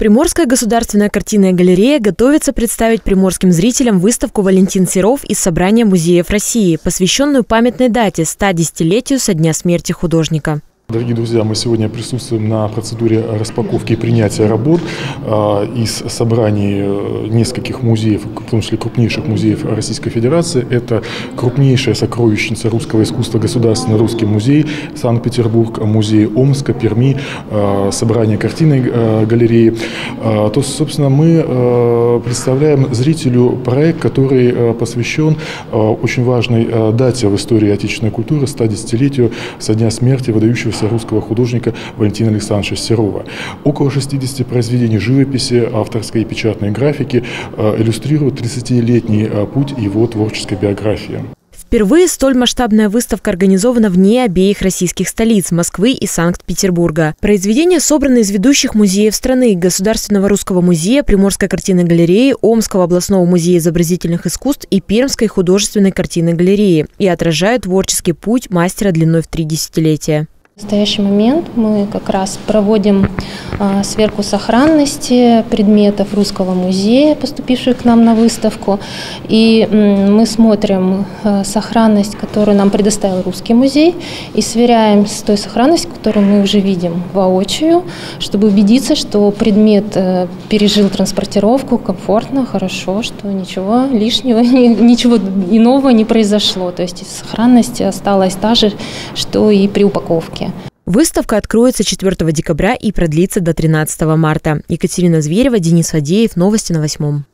Приморская государственная картинная галерея готовится представить приморским зрителям выставку «Валентин Серов» из собрания музеев России, посвященную памятной дате – 110-летию со дня смерти художника. Дорогие друзья, мы сегодня присутствуем на процедуре распаковки и принятия работ э, из собраний э, нескольких музеев, в том числе крупнейших музеев Российской Федерации. Это крупнейшая сокровищница русского искусства Государственный русский музей Санкт-Петербург, музей Омска, Перми, э, собрание картинной галереи. То, собственно, мы представляем зрителю проект, который посвящен очень важной дате в истории отечественной культуры, 110-летию со дня смерти выдающегося русского художника Валентина Александровича Серова. Около 60 произведений живописи, авторской и печатной графики э, иллюстрируют 30-летний э, путь его творческой биографии. Впервые столь масштабная выставка организована вне обеих российских столиц – Москвы и Санкт-Петербурга. Произведения собраны из ведущих музеев страны – Государственного русского музея, Приморской картинной галереи, Омского областного музея изобразительных искусств и Пермской художественной картинной галереи и отражают творческий путь мастера длиной в три десятилетия. В настоящий момент мы как раз проводим а, сверку сохранности предметов Русского музея, поступивших к нам на выставку. И мы смотрим а, сохранность, которую нам предоставил Русский музей, и сверяем с той сохранностью, которую мы уже видим воочию, чтобы убедиться, что предмет э, пережил транспортировку комфортно, хорошо, что ничего лишнего, ничего иного не произошло. То есть сохранность осталась та же, что и при упаковке. Выставка откроется 4 декабря и продлится до 13 марта. Екатерина Зверева, Денис Фадеев. Новости на восьмом.